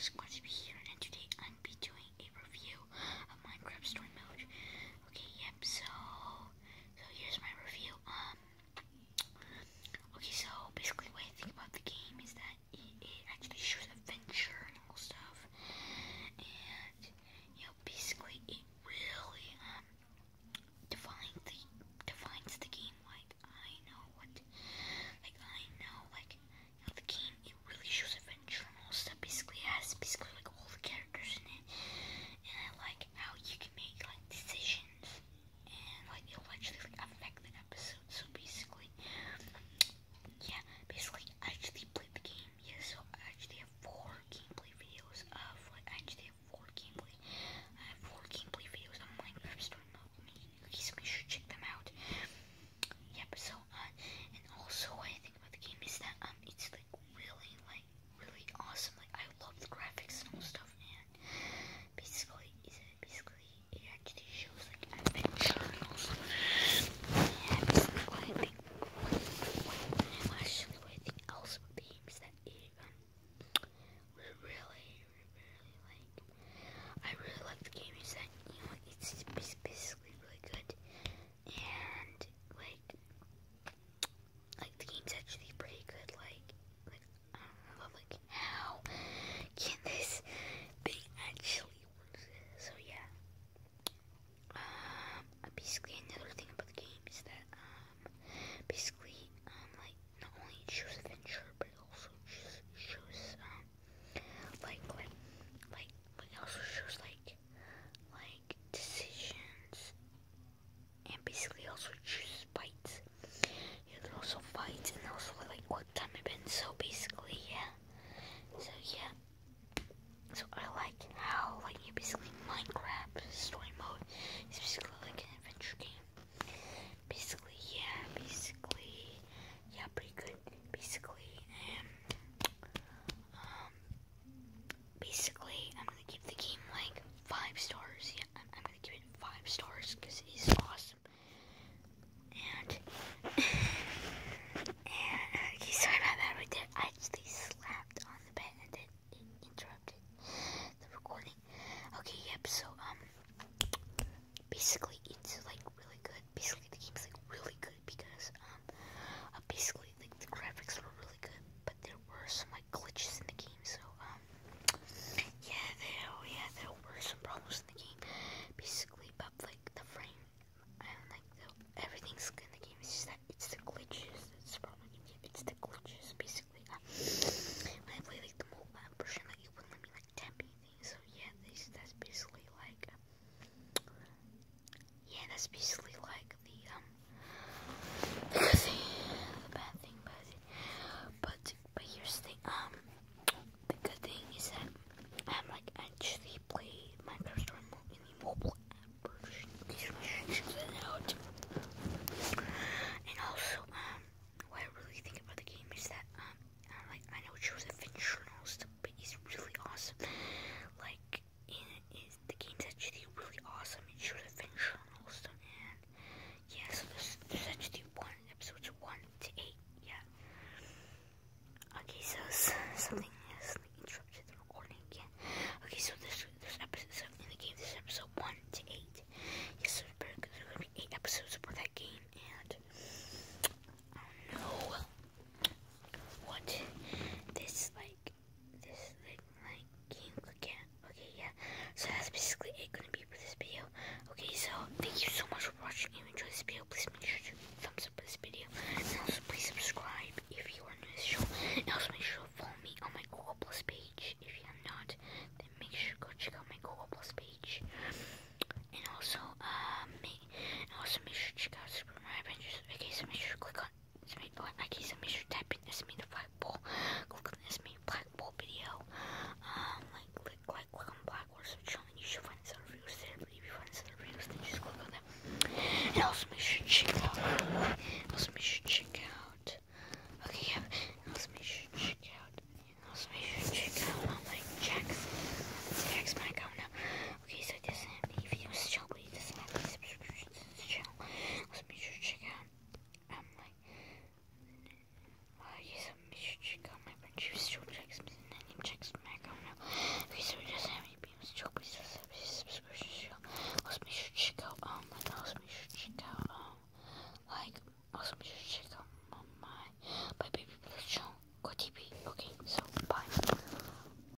squishy, glad to be.